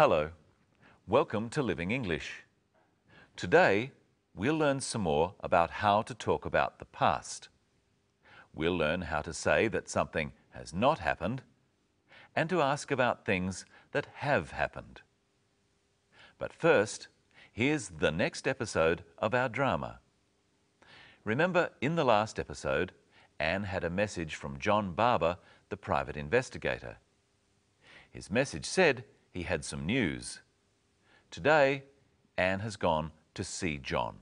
Hello, welcome to Living English. Today, we'll learn some more about how to talk about the past. We'll learn how to say that something has not happened and to ask about things that have happened. But first, here's the next episode of our drama. Remember, in the last episode, Anne had a message from John Barber, the private investigator. His message said he had some news. Today, Anne has gone to see John.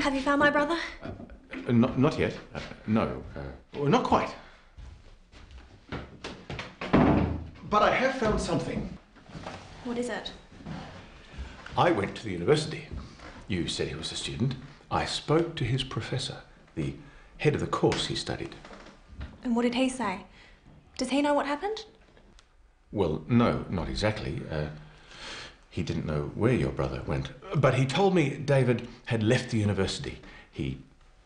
Have you found my brother? Uh, not, not yet. Uh, no. Uh, well, not quite. But I have found something. What is it? I went to the university. You said he was a student. I spoke to his professor, the head of the course he studied. And what did he say? Does he know what happened? Well, no, not exactly. Uh, he didn't know where your brother went. But he told me David had left the university. He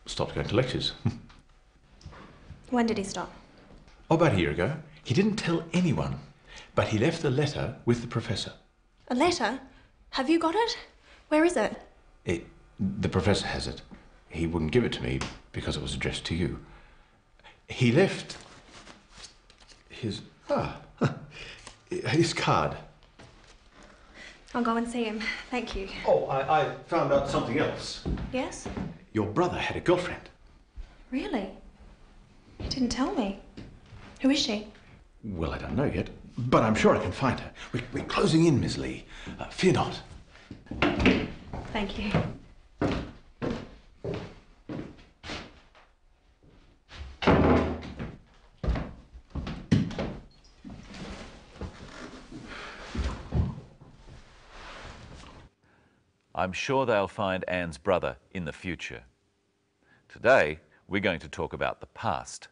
stopped going to lectures. When did he stop? oh, about a year ago. He didn't tell anyone, but he left a letter with the professor. A letter? Have you got it? Where is it? It, the professor has it. He wouldn't give it to me because it was addressed to you. He left his ah his card. I'll go and see him. Thank you. Oh, I, I found out something else. Yes? Your brother had a girlfriend. Really? You didn't tell me. Who is she? Well, I don't know yet, but I'm sure I can find her. We're, we're closing in, Miss Lee. Uh, fear not. Thank you. I'm sure they'll find Anne's brother in the future. Today, we're going to talk about the past.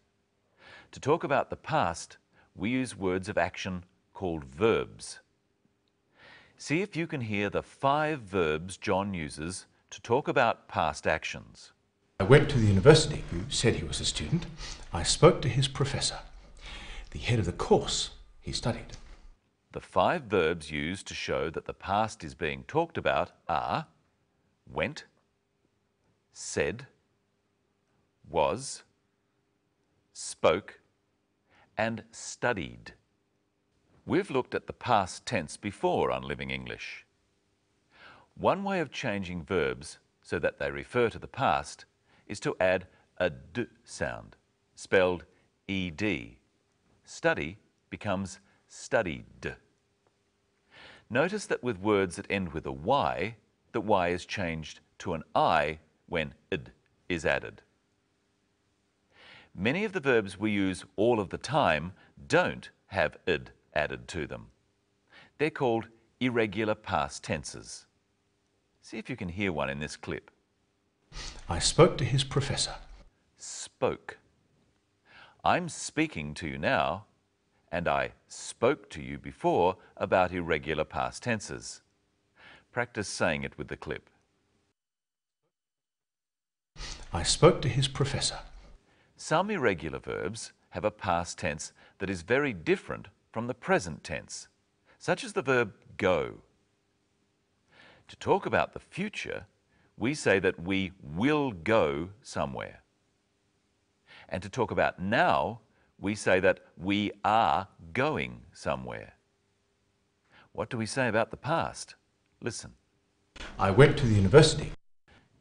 To talk about the past, we use words of action called verbs. See if you can hear the five verbs John uses to talk about past actions. I went to the university. You said he was a student. I spoke to his professor, the head of the course he studied. The five verbs used to show that the past is being talked about are went, said, was, spoke, and studied. We've looked at the past tense before on Living English. One way of changing verbs so that they refer to the past is to add a d sound, spelled ed. Study becomes studied. Notice that with words that end with a y, the y is changed to an i when id is added. Many of the verbs we use all of the time don't have id added to them. They're called irregular past tenses. See if you can hear one in this clip. I spoke to his professor. Spoke. I'm speaking to you now, and I spoke to you before about irregular past tenses. Practice saying it with the clip. I spoke to his professor. Some irregular verbs have a past tense that is very different from the present tense, such as the verb go. To talk about the future, we say that we will go somewhere. And to talk about now, we say that we are going somewhere. What do we say about the past? Listen. I went to the university.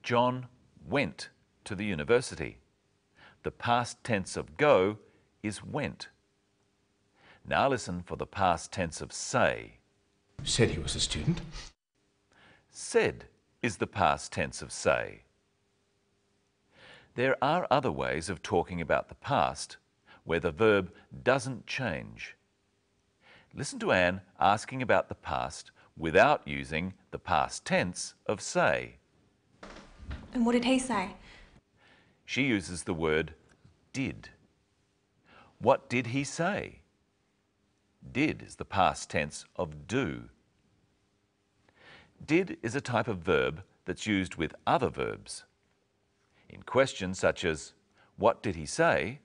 John went to the university. The past tense of go is went. Now listen for the past tense of say. Said he was a student. Said is the past tense of say. There are other ways of talking about the past where the verb doesn't change. Listen to Anne asking about the past without using the past tense of say. And what did he say? She uses the word did. What did he say? Did is the past tense of do. Did is a type of verb that's used with other verbs. In questions such as, What did he say?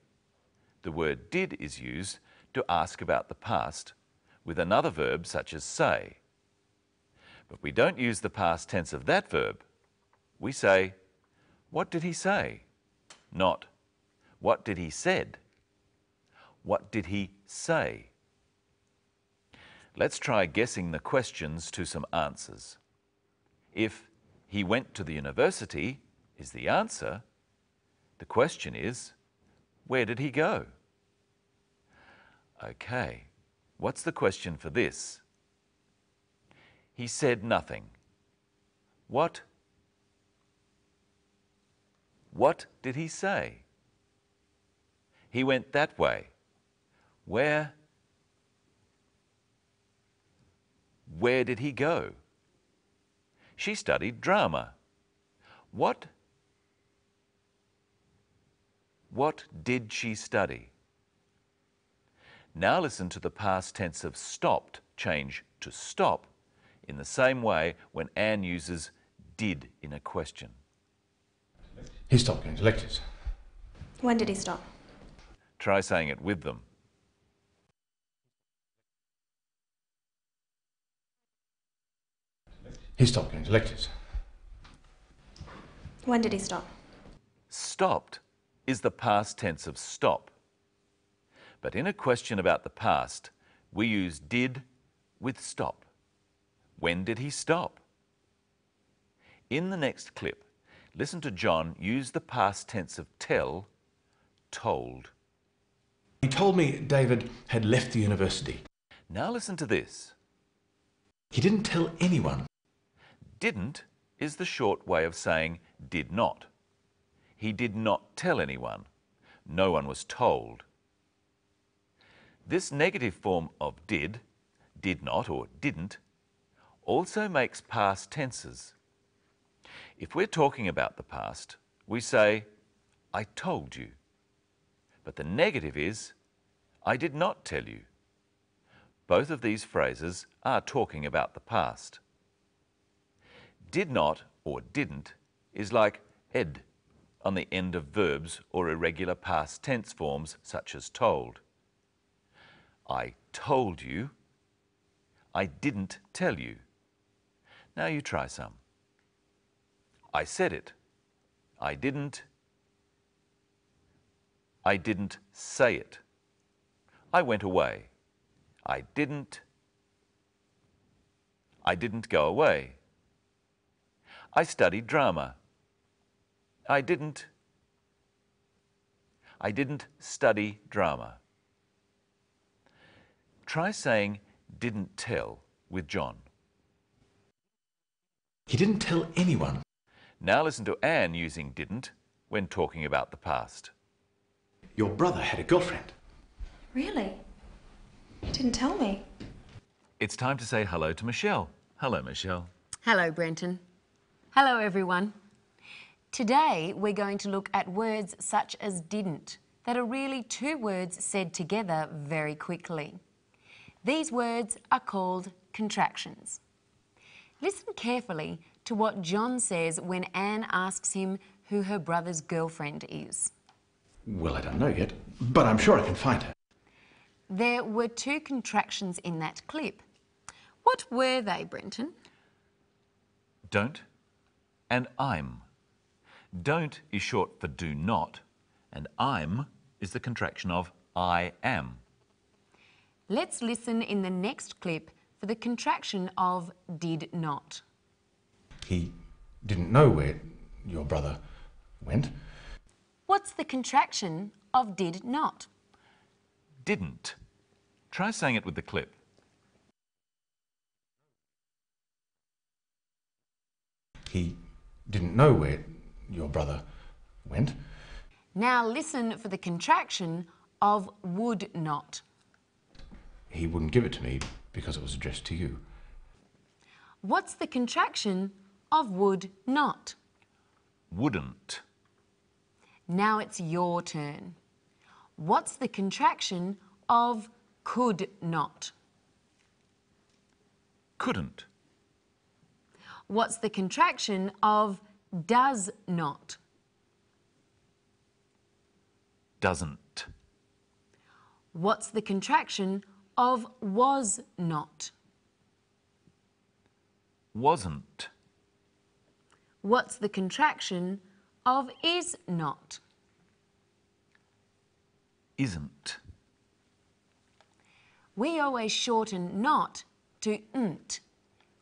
the word did is used to ask about the past with another verb such as say. But we don't use the past tense of that verb. We say, What did he say? Not, What did he said? What did he say? Let's try guessing the questions to some answers. If he went to the university is the answer, the question is, where did he go? Okay, what's the question for this? He said nothing. What? What did he say? He went that way. Where? Where did he go? She studied drama. What? What did she study? Now listen to the past tense of stopped change to stop in the same way when Anne uses did in a question. He stopped going to lectures. When did he stop? Try saying it with them. He stopped going to lectures. When did he stop? Stopped is the past tense of stop. But in a question about the past, we use did with stop. When did he stop? In the next clip, listen to John use the past tense of tell, told. He told me David had left the university. Now listen to this. He didn't tell anyone. Didn't is the short way of saying did not. He did not tell anyone. No one was told. This negative form of did, did not or didn't, also makes past tenses. If we're talking about the past, we say, I told you. But the negative is, I did not tell you. Both of these phrases are talking about the past. Did not or didn't is like ed on the end of verbs or irregular past tense forms such as told. I told you. I didn't tell you. Now you try some. I said it. I didn't. I didn't say it. I went away. I didn't. I didn't go away. I studied drama. I didn't. I didn't study drama. Try saying didn't tell with John. He didn't tell anyone. Now listen to Anne using didn't when talking about the past. Your brother had a girlfriend. Really? He didn't tell me. It's time to say hello to Michelle. Hello, Michelle. Hello, Brenton. Hello, everyone. Today, we're going to look at words such as didn't, that are really two words said together very quickly. These words are called contractions. Listen carefully to what John says when Anne asks him who her brother's girlfriend is. Well, I don't know yet, but I'm sure I can find her. There were two contractions in that clip. What were they, Brenton? Don't and I'm. Don't is short for do not, and I'm is the contraction of I am. Let's listen in the next clip for the contraction of did not. He didn't know where your brother went. What's the contraction of did not? Didn't. Try saying it with the clip. He didn't know where your brother went. Now listen for the contraction of would not. He wouldn't give it to me because it was addressed to you. What's the contraction of would not? Wouldn't. Now it's your turn. What's the contraction of could not? Couldn't. What's the contraction of does not? Doesn't. What's the contraction of was not? Wasn't. What's the contraction of is not? Isn't. We always shorten not to nt,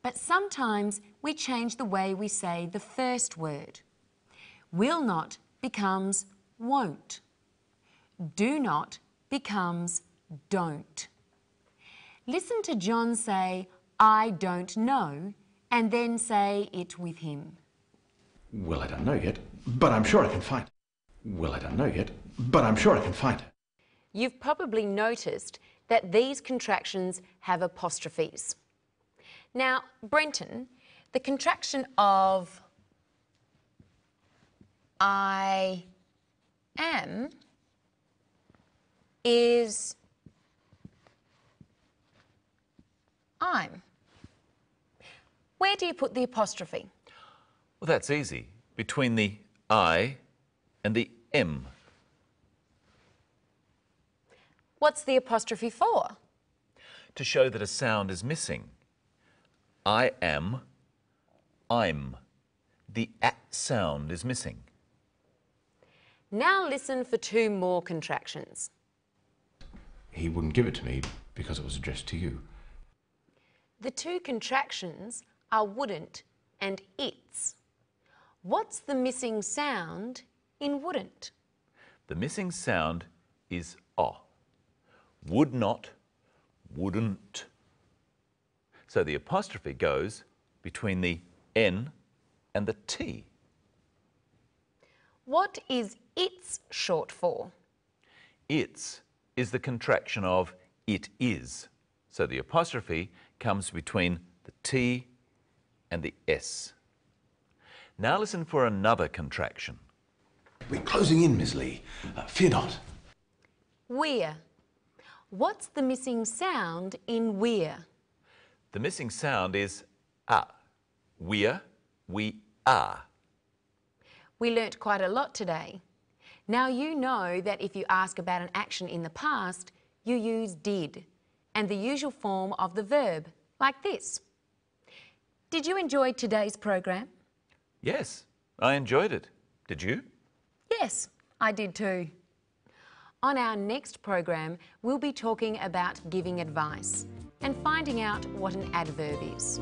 but sometimes we change the way we say the first word. Will not becomes won't. Do not becomes don't. Listen to John say, I don't know, and then say it with him. Well, I don't know yet, but I'm sure I can find it. Well, I don't know yet, but I'm sure I can find it. You've probably noticed that these contractions have apostrophes. Now, Brenton, the contraction of I am is I'm. Where do you put the apostrophe? Well, that's easy. Between the I and the M. What's the apostrophe for? To show that a sound is missing. I am, I'm. The at sound is missing. Now listen for two more contractions. He wouldn't give it to me because it was addressed to you. The two contractions are wouldn't and its. What's the missing sound in wouldn't? The missing sound is o. Would not, wouldn't. So the apostrophe goes between the N and the T. What is its short for? Its is the contraction of it is. So the apostrophe comes between the T and the S. Now listen for another contraction. We're closing in, Miss Lee. Uh, fear not. We're. What's the missing sound in we're? The missing sound is a. We're, we are. We learnt quite a lot today. Now you know that if you ask about an action in the past, you use did and the usual form of the verb, like this. Did you enjoy today's program? Yes, I enjoyed it. Did you? Yes, I did too. On our next program, we'll be talking about giving advice and finding out what an adverb is.